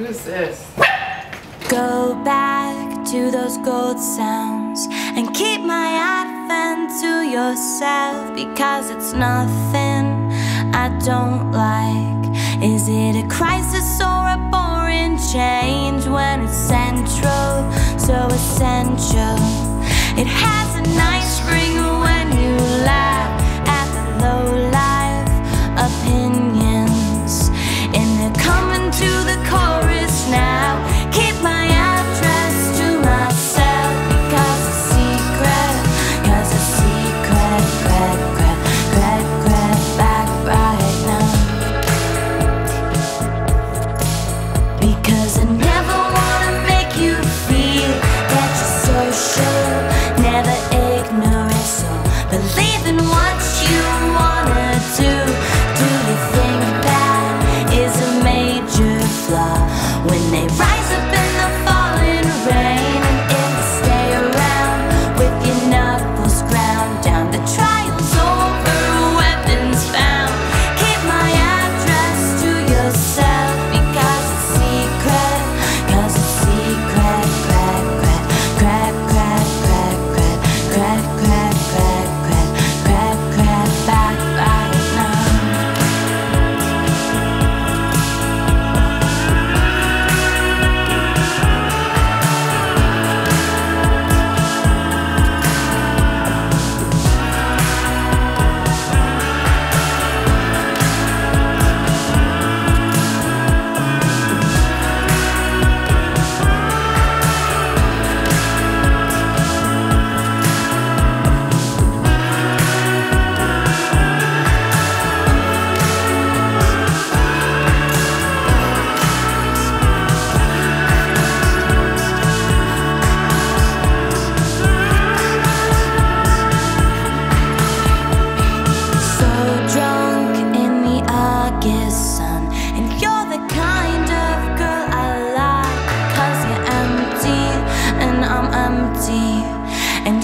Who's this? Go back to those gold sounds and keep my advent to yourself because it's nothing I don't like. Is it a crisis or a boring change when it's central, so essential?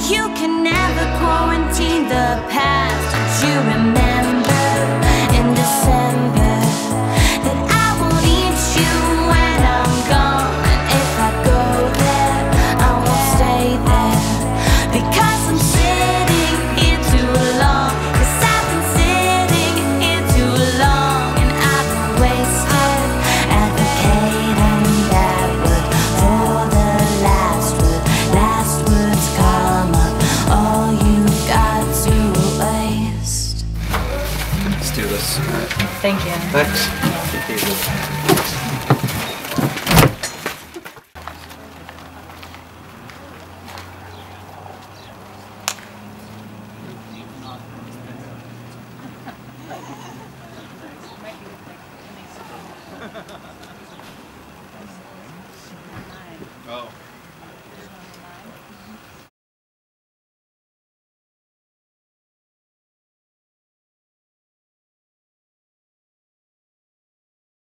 You can never quarantine the past, you remember. Thank you. Thanks.